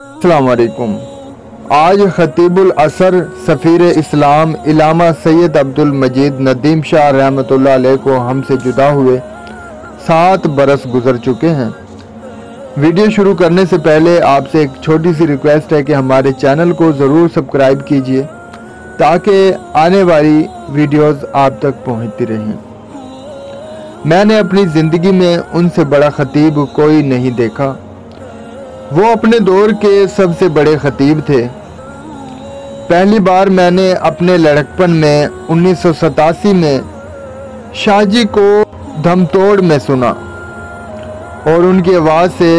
अलकुम आज ख़तीबुल असर सफ़ीर इस्लाम इलामा सैयद अब्दुल मजीद नदीम शाह रहमत को हमसे जुदा हुए सात बरस गुजर चुके हैं। वीडियो शुरू करने से पहले आपसे एक छोटी सी रिक्वेस्ट है कि हमारे चैनल को ज़रूर सब्सक्राइब कीजिए ताकि आने वाली वीडियोस आप तक पहुँचती रहें। मैंने अपनी ज़िंदगी में उनसे बड़ा ख़तीब कोई नहीं देखा। वो अपने दौर के सबसे बड़े ख़तीब थे। पहली बार मैंने अपने लड़कपन में उन्नीस सौ सतासी में शाहजी को धमतोड़ में सुना और उनकी आवाज़ से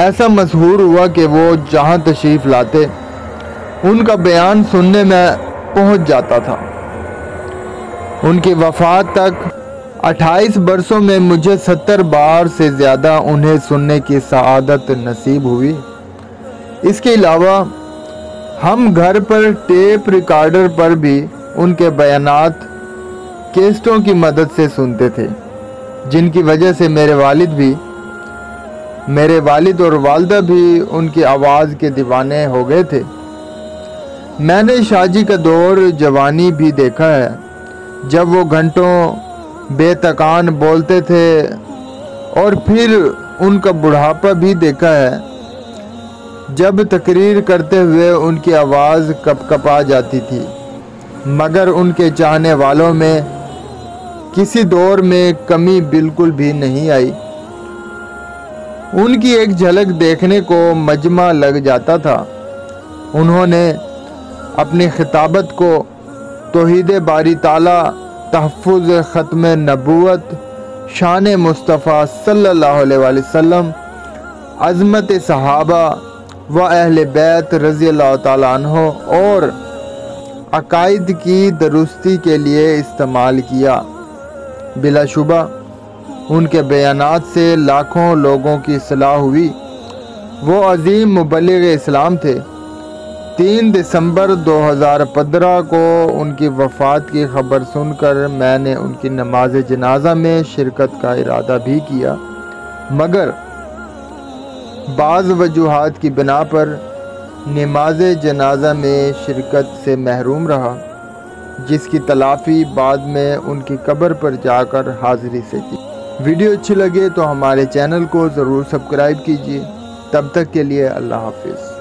ऐसा मशहूर हुआ कि वो जहाँ तशरीफ़ लाते, उनका बयान सुनने में पहुँच जाता था। उनकी वफ़ात तक 28 बरसों में मुझे 70 बार से ज़्यादा उन्हें सुनने की सआदत नसीब हुई। इसके अलावा, हम घर पर टेप रिकॉर्डर पर भी उनके बयानात केस्टों की मदद से सुनते थे, जिनकी वजह से मेरे वालिद भी, मेरे वालिद और वालदा भी उनकी आवाज़ के दीवाने हो गए थे। मैंने शाजी का दौर जवानी भी देखा है, जब वो घंटों बेतकान बोलते थे और फिर उनका बुढ़ापा भी देखा है। जब तकरीर करते हुए उनकी आवाज़ कप कपा जाती थी, मगर उनके चाहने वालों में किसी दौर में कमी बिल्कुल भी नहीं आई। उनकी एक झलक देखने को मजमा लग जाता था। उन्होंने अपनी खिताबत को तोहद बारी ताला तहफ़ ख़त्म नबूत शान मुस्तफ़ा सल्लल्लाहु अलैहि वसल्लम, अज़मत सहाबा व अहल बैत रज़ी अल्लाह और अकायद की दुरुस्ती के लिए इस्तेमाल किया। बिलाशुबा उनके बयान से लाखों लोगों की सलाह हुई। वो अजीम मुबलग इस्लाम थे। तीन दिसंबर 2015 को उनकी वफ़ात की खबर सुनकर मैंने उनकी नमाज़ जनाजा में शिरकत का इरादा भी किया। मगर बाज़ वजूहत की बिना पर नमाज़ जनाजा में शिरकत से महरूम रहा, जिसकी तलाफ़ी बाद में उनकी कब्र पर जाकर हाज़िरी से की वीडियो अच्छी लगे तो हमारे चैनल को ज़रूर सब्सक्राइब कीजिए। तब तक के लिए अल्लाह हाफिज़।